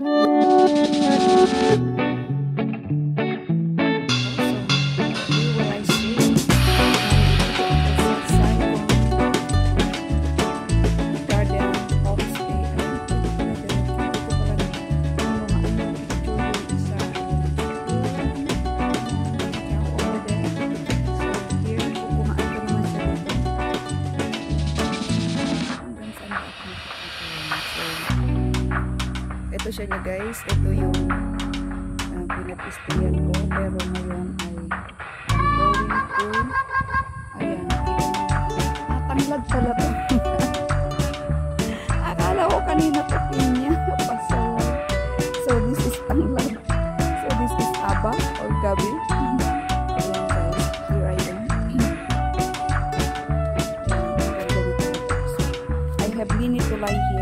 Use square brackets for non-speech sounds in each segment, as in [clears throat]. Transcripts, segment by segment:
you ito siya niya guys. Ito yung uh, pinag-istayan ko. Pero ngayon ay I'm going to ayan. Natanglad pala to. [laughs] Akala ko kanina to pinya. So, so this is tanglad. So this is aba or gabi. Ayan. Here I am. [clears throat] I have lie here.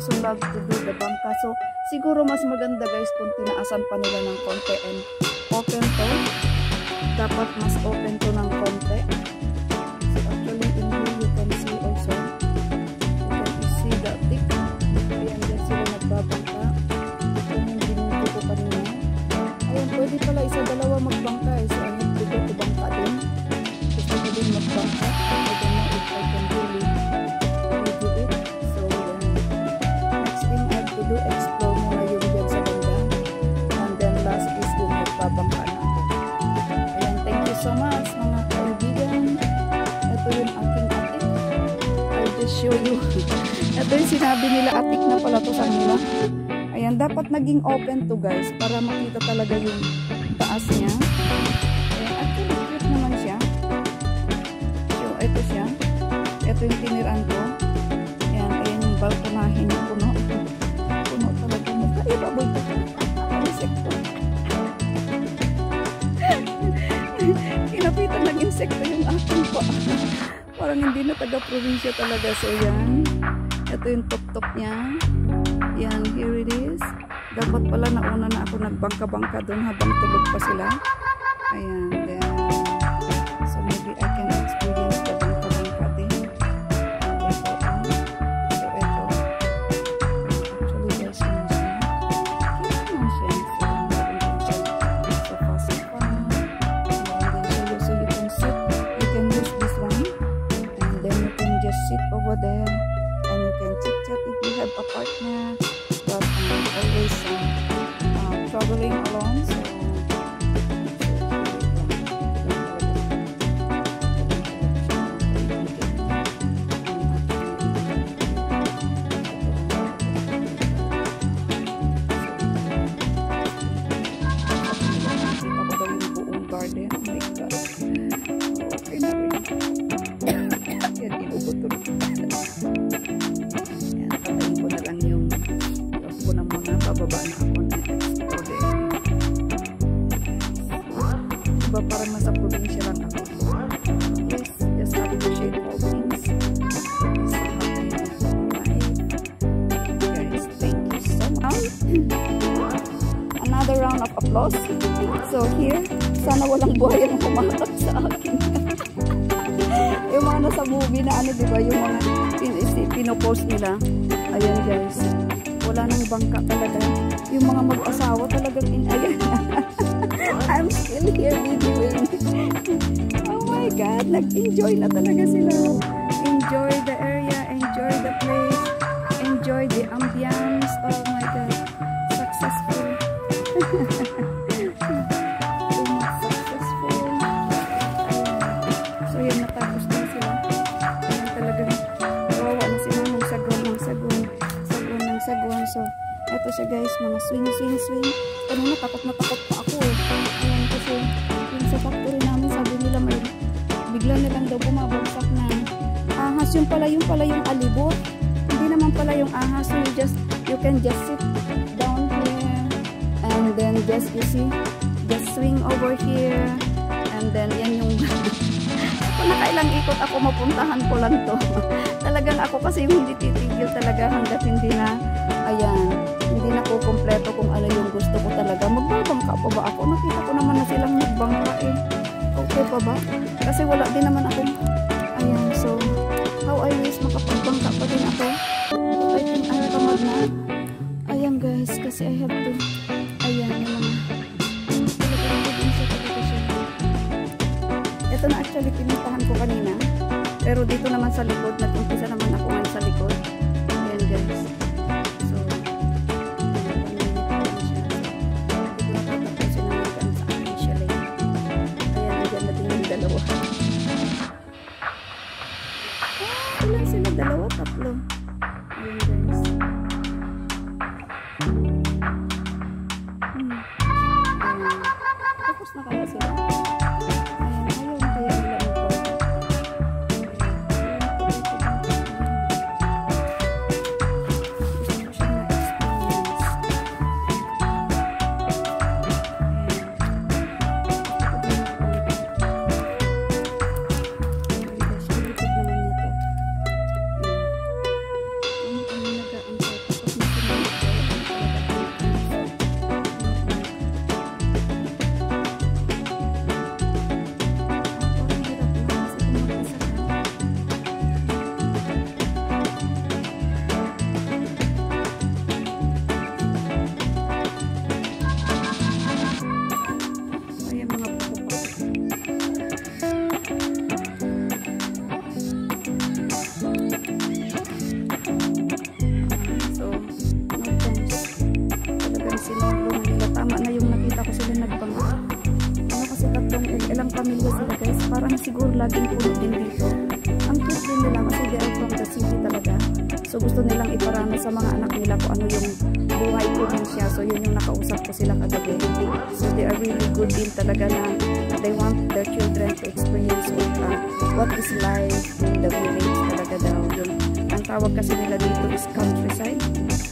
Also love to do the bangka. So, siguro mas maganda guys kung tinaasan pa nila ng konti and open to. Dapat mas open to ng konti. So actually in here you can see also you can see the thick. Ayan dyan sila nagbabangka. Yung hindi nito ko kanina. Ayan, pwede pala isa dalawa magbangka Ayan, dapat naging open to guys para makita talaga yung taas niya. Ayan, actually cute naman siya. So, ito siya. Ito yung tiniraan ko. Ayan, ayan yung balkonahin niya puno. Puno talaga. Magkaiba boy. Ang insekto. [laughs] Kinapitan ng insekto yung aking pa. Parang hindi na taga-probinsya talaga. So, yan. Ito yung top-top niya. Yan, here it is. Dapat pala nauna na ako nagbangka-bangka doon habang tulog pa sila. Ayan, applause. So here, sana walang buhay ang kumakat sa akin. [laughs] yung mga nasa movie na ano, di ba? Yung mga pin pinopost nila. Ayan guys. Wala nang bangka talaga. Yung mga mag-asawa talagang in... Ayan. [laughs] I'm still here videoing. [laughs] oh my God. Nag-enjoy na talaga sila. Eto siya guys, mga swing, swing, swing. Kanina takot na takot pa ako eh. Ayan kasi yung sa factory namin sabi nila may bigla nilang daw bumabagsak na ahas. Yung pala, yung pala yung alibot. Hindi naman pala yung ahas. So you just, you can just sit down here and then just, you see, just swing over here and then yan yung [laughs] kung nakailang ikot ako mapuntahan ko lang to [laughs] talagang ako kasi hindi titigil talaga hanggat hindi na ayan. Hindi na ko kompleto kung ano yung gusto ko talaga. Magbabangka pa ba ako? Nakita ko naman na silang nagbangka eh. Okay pa ba? Kasi wala din naman ako. Ayan so how I wish makapagbangka pa din ako. But I think I'm tamad na. Ayan guys kasi I have to ayan yung mga ito na actually pinuntahan ko kanina. Pero dito naman sa likod, nag-umpisa naman ako ngayon sa likod. Ayan guys. So gusto nilang iparana sa mga anak nila kung ano yung buhay probinsya. So yun yung nakausap ko sila kagabi. So they are really good din talaga na they want their children to experience what, uh, what is life in the village talaga daw. Yun. Ang tawag kasi nila dito is countryside.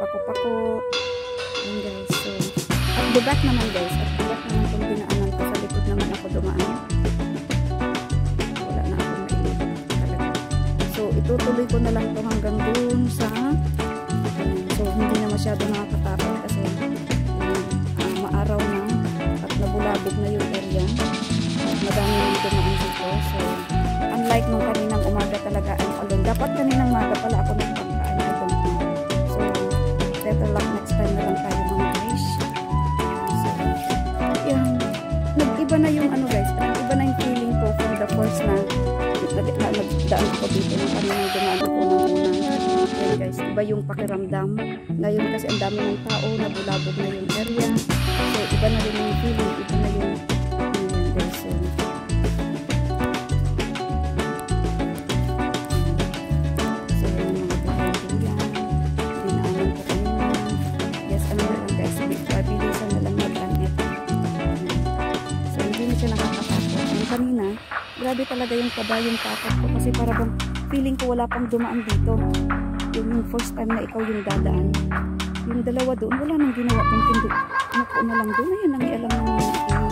Mga pako-pako. Yan, guys. So, at back naman, guys. At back naman kung dinaanan ko. Sa likod naman ako dumaan. Wala na ako. So, itutuloy ko na lang to hanggang dun sa ayan. so, hindi na masyado nakakatakot kasi ayan, ah, maaraw na at nabulabog na yung area at madami nang dumaan dito. malabo-labog na yung area. So, iba na rin yung feeling, iba na yung feeling ano ano guys. Ano so, kanina, grabe talaga yung kaba yung takot ko kasi para bang feeling ko wala pang dumaan dito. Yung, first time na ikaw yung dadaan. Yung dalawa doon, wala nang ginawa pang pindot. Umupo na lang doon. Ayun, nangialam ng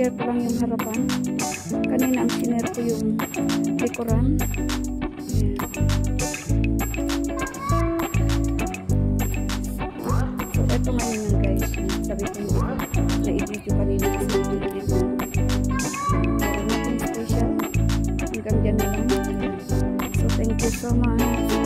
Isishare ko lang yung harapan. Kanina ang sinare ko yung likuran. Ayan. So, ito ngayon yan guys. Sabi ko na, na i-video kanina kasi hindi dito. Uh, nothing special. Hanggang dyan na lang. So, thank you so much.